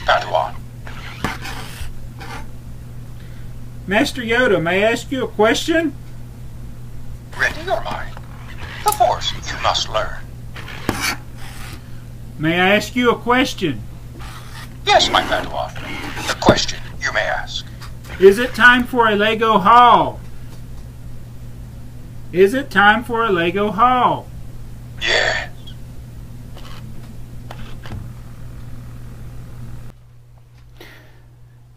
Padawan. Master Yoda, may I ask you a question? Ready or mine? The Force you must learn. May I ask you a question? Yes, my Padawan. The question you may ask. Is it time for a Lego haul? Is it time for a Lego haul? Yes.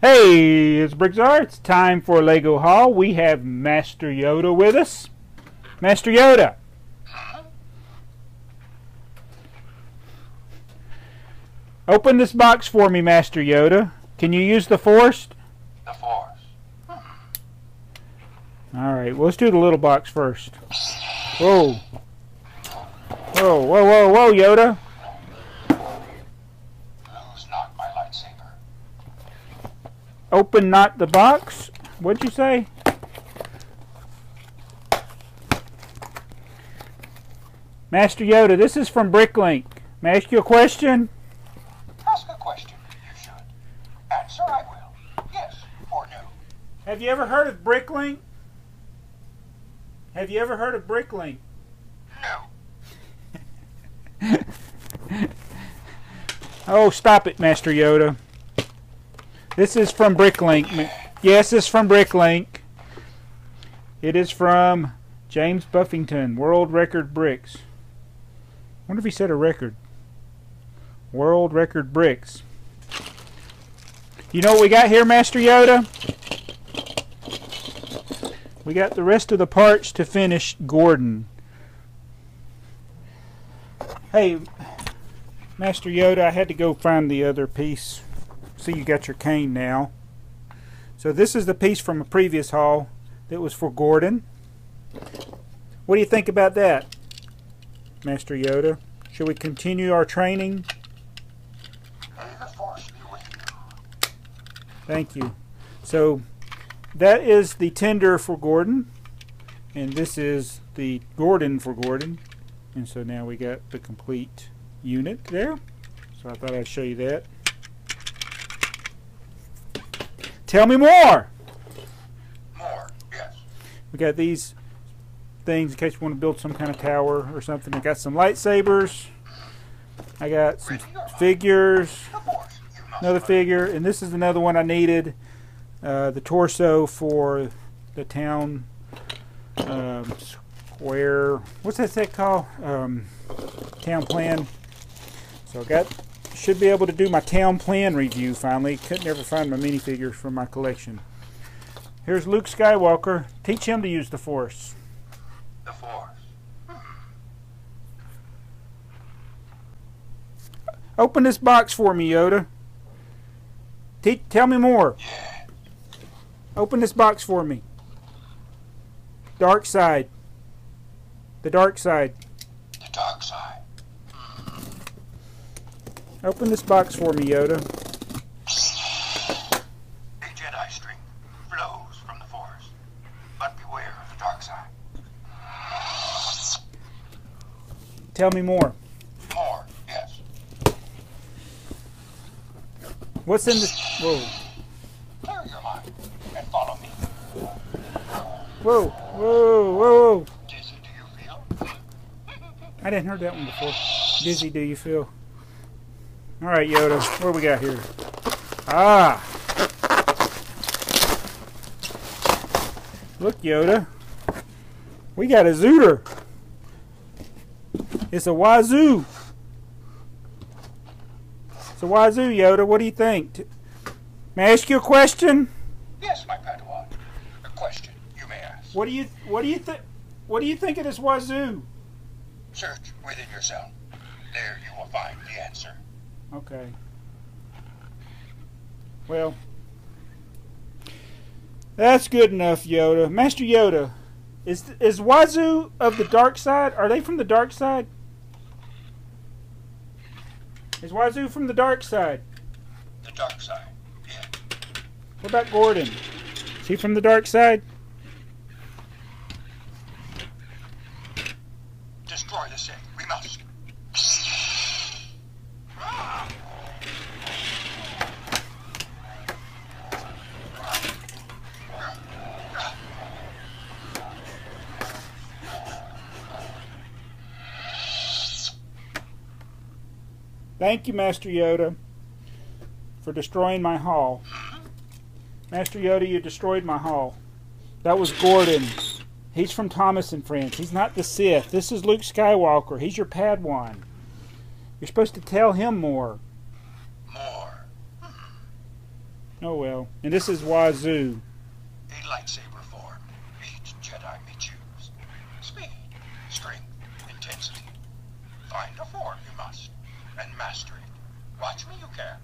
Hey, it's BrickTsar. It's time for Lego haul. We have Master Yoda with us. Master Yoda. Open this box for me, Master Yoda. Can you use the Force? The Force. Hmm. All right, well, let's do the little box first. Whoa. Whoa, whoa, whoa, whoa, Yoda. Lose not my lightsaber. Open not the box. What'd you say? Master Yoda, this is from Bricklink. May I ask you a question? Ask a question. You should. Answer I will. Yes or no. Have you ever heard of Bricklink? Have you ever heard of Bricklink? No. Oh, stop it, Master Yoda. This is from Bricklink. Yes, it's from Bricklink. It is from James Buffington, World Record Bricks. wonder if he set a record. World Record Bricks. You know what we got here, Master Yoda? We got the rest of the parts to finish Gordon. Hey, Master Yoda, I had to go find the other piece. See, you got your cane now. So this is the piece from a previous haul that was for Gordon. What do you think about that, Master Yoda? Should we continue our training? Thank you. So that is the tender for Gordon, and this is the Gordon for Gordon. And so now we got the complete unit there. So I thought I'd show you that. Tell me more. More. Yes. We got these things in case you want to build some kind of tower or something. I got some lightsabers. I got some figures. The Force you must another figure, and this is another one I needed. Uh, the torso for the town um, square. What's that thing called? Um, town plan. So I got should be able to do my town plan review finally. Couldn't ever find my minifigures from my collection. Here's Luke Skywalker. Teach him to use the Force. The Force. Hmm. Open this box for me, Yoda. Te- tell me more. Yeah. Open this box for me. Dark side. The dark side. The dark side. Open this box for me, Yoda. A Jedi string flows from the Force. But beware of the dark side. Tell me more. More. Yes. What's in this? Whoa. Clear your mind and follow me. Whoa. Whoa. Whoa. Dizzy, do you feel? I didn't heard that one before. Dizzy, do you feel? All right, Yoda. What do we got here? Ah. Look, Yoda. We got a Zooter. It's a Wazoo. It's a Wazoo, Yoda. What do you think? May I ask you a question? Yes, my Padawan. A question you may ask. What do you What do you think? What do you think of this Wazoo? Search within yourself. There you will find the answer. Okay. Well, that's good enough, Yoda. Master Yoda, is is Wazoo of the dark side? Are they from the dark side? Is Wazoo from the dark side? The dark side. Yeah. What about Gordon? Is he from the dark side? Destroy the Sith. We must. Thank you, Master Yoda, for destroying my haul. Master Yoda, you destroyed my haul. That was Gordon. He's from Thomas and Friends. He's not the Sith. This is Luke Skywalker. He's your Padawan. You're supposed to tell him more. More. Hmm. Oh well. And this is Wazoo. A lightsaber form. Each Jedi may choose. Speed, strength, intensity. Find a form you must, and master it. Watch me, you can.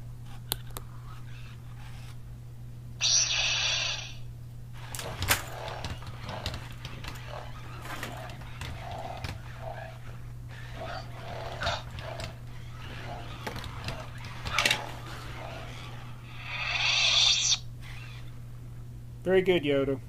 Very good, Yoda.